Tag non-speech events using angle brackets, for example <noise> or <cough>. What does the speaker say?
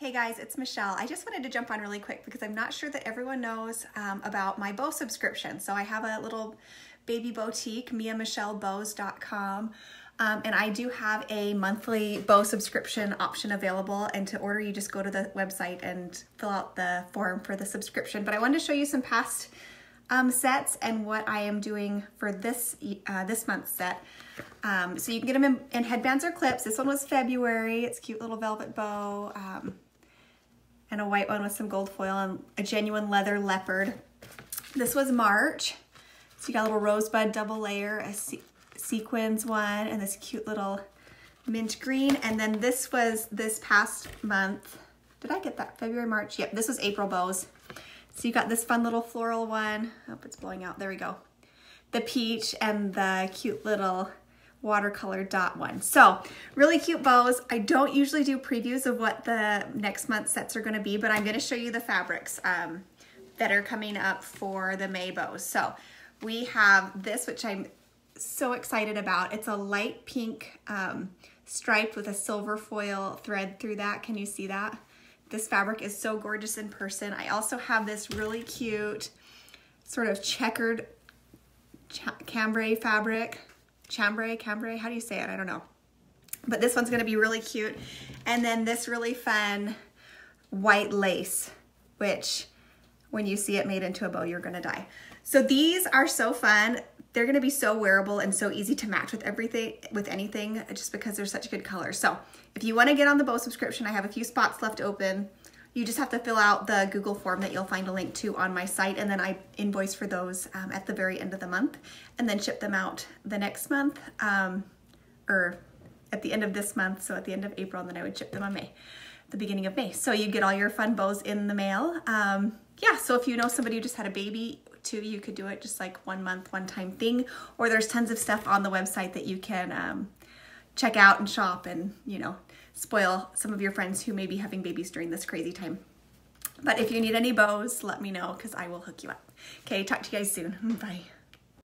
Hey guys, it's Michelle. I just wanted to jump on really quick because I'm not sure that everyone knows um, about my bow subscription. So I have a little baby boutique, miamichellebows.com. Um, and I do have a monthly bow subscription option available. And to order, you just go to the website and fill out the form for the subscription. But I wanted to show you some past um, sets and what I am doing for this uh, this month's set. Um, so you can get them in, in, headbands or clips. This one was February. It's cute little velvet bow. And a white one with some gold foil and a genuine leather leopard. This was March. So you got a little rosebud double layer, a se sequins one, and this cute little mint green. And then this was this past month. Did I get that? February, March? Yep, this was April bows. So you got this fun little floral one. I hope it's blowing out. There we go. The peach and the cute little watercolor dot one. So really cute bows. I don't usually do previews of what the next month sets are gonna be, but I'm gonna show you the fabrics um, that are coming up for the May bows. So we have this, which I'm so excited about. It's a light pink um, striped with a silver foil thread through that. Can you see that? This fabric is so gorgeous in person. I also have this really cute sort of checkered cambray fabric chambray, cambray, how do you say it? I don't know. But this one's gonna be really cute. And then this really fun white lace, which when you see it made into a bow, you're gonna die. So these are so fun. They're gonna be so wearable and so easy to match with everything, with anything, just because they're such good colors. So if you wanna get on the bow subscription, I have a few spots left open. You just have to fill out the Google form that you'll find a link to on my site and then I invoice for those um, at the very end of the month and then ship them out the next month um, or at the end of this month, so at the end of April, and then I would ship them on May, the beginning of May. So you get all your fun bows in the mail. Um, yeah, so if you know somebody who just had a baby too, you could do it just like one month, one time thing, or there's tons of stuff on the website that you can um, check out and shop and, you know, spoil some of your friends who may be having babies during this crazy time. But if you need any bows, let me know because I will hook you up. Okay, talk to you guys soon. <laughs> Bye.